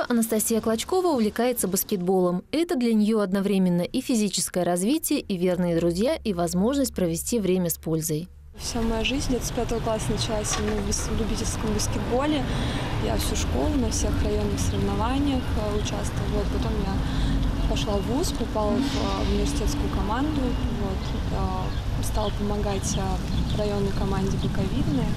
детства Анастасия Клочкова увлекается баскетболом. Это для нее одновременно и физическое развитие, и верные друзья, и возможность провести время с пользой. Вся моя жизнь с пятого класса началась именно в любительском баскетболе. Я всю школу на всех районных соревнованиях э, участвовала. Вот, потом я пошла в ВУЗ, попала в э, университетскую команду. Вот, э, стала помогать районной команде «Боковидная»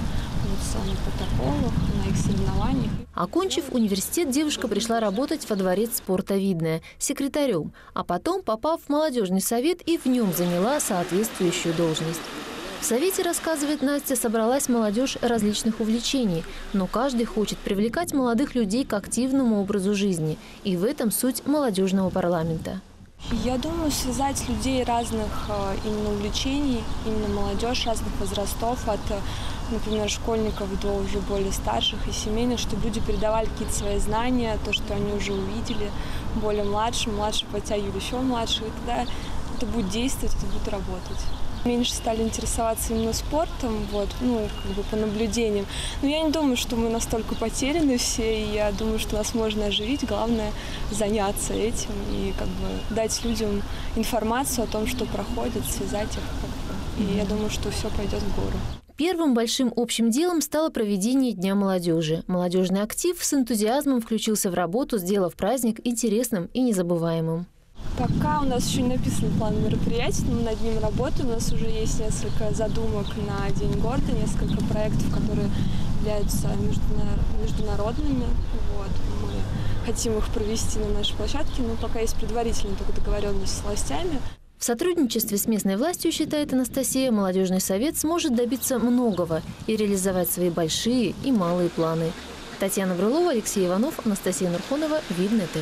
на протоколах, на их соревнованиях. Окончив университет, девушка пришла работать во дворец спорта «Видное» секретарем, а потом, попав в молодежный совет, и в нем заняла соответствующую должность. В Совете, рассказывает Настя, собралась молодежь различных увлечений, но каждый хочет привлекать молодых людей к активному образу жизни. И в этом суть молодежного парламента. Я думаю, связать людей разных э, именно увлечений, именно молодежь разных возрастов, от, э, например, школьников до уже более старших и семейных, чтобы люди передавали какие-то свои знания, то, что они уже увидели, более младшим, младше подтягивали еще младше, и тогда это будет действовать, это будет работать. Меньше стали интересоваться именно спортом, вот, ну, как бы по наблюдениям. Но я не думаю, что мы настолько потеряны все, и я думаю, что нас можно оживить. Главное заняться этим и как бы дать людям информацию о том, что проходит, связать их. Как бы. И я думаю, что все пойдет в гору. Первым большим общим делом стало проведение Дня молодежи. Молодежный актив с энтузиазмом включился в работу, сделав праздник интересным и незабываемым. Пока у нас еще не написан план мероприятий, но мы над ним работаем. У нас уже есть несколько задумок на День города, несколько проектов, которые являются международными. Вот. Мы хотим их провести на нашей площадке, но пока есть предварительная только договоренность с властями. В сотрудничестве с местной властью, считает Анастасия, молодежный совет сможет добиться многого и реализовать свои большие и малые планы. Татьяна Брылова, Алексей Иванов, Анастасия Нурхонова, Видное ТВ.